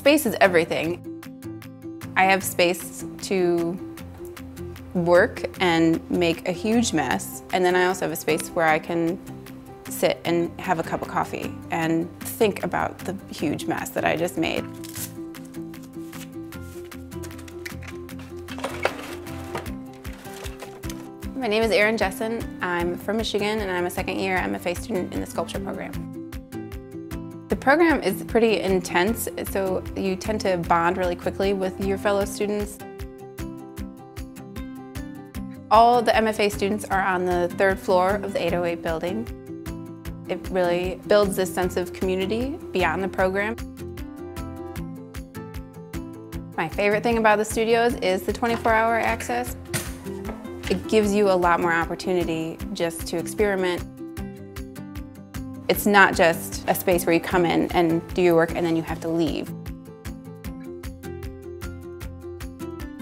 Space is everything. I have space to work and make a huge mess, and then I also have a space where I can sit and have a cup of coffee and think about the huge mess that I just made. My name is Erin Jesson. I'm from Michigan and I'm a second year MFA student in the sculpture program. The program is pretty intense, so you tend to bond really quickly with your fellow students. All the MFA students are on the third floor of the 808 building. It really builds this sense of community beyond the program. My favorite thing about the studios is the 24-hour access. It gives you a lot more opportunity just to experiment. It's not just a space where you come in and do your work and then you have to leave.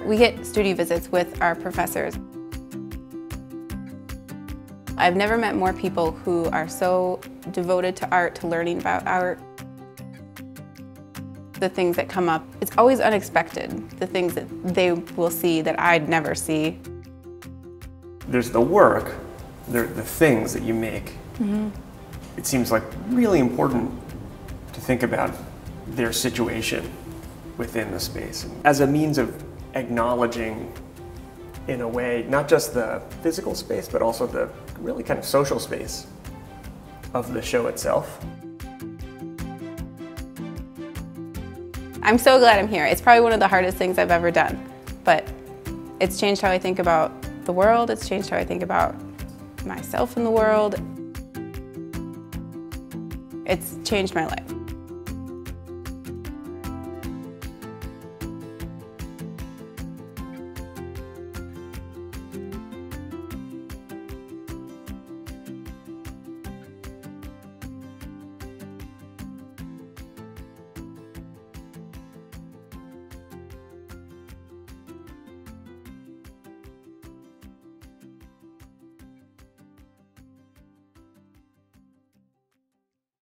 We get studio visits with our professors. I've never met more people who are so devoted to art, to learning about art. The things that come up, it's always unexpected, the things that they will see that I'd never see. There's the work, there the things that you make. Mm -hmm. It seems like really important to think about their situation within the space as a means of acknowledging in a way, not just the physical space, but also the really kind of social space of the show itself. I'm so glad I'm here. It's probably one of the hardest things I've ever done, but it's changed how I think about the world, it's changed how I think about myself in the world. It's changed my life.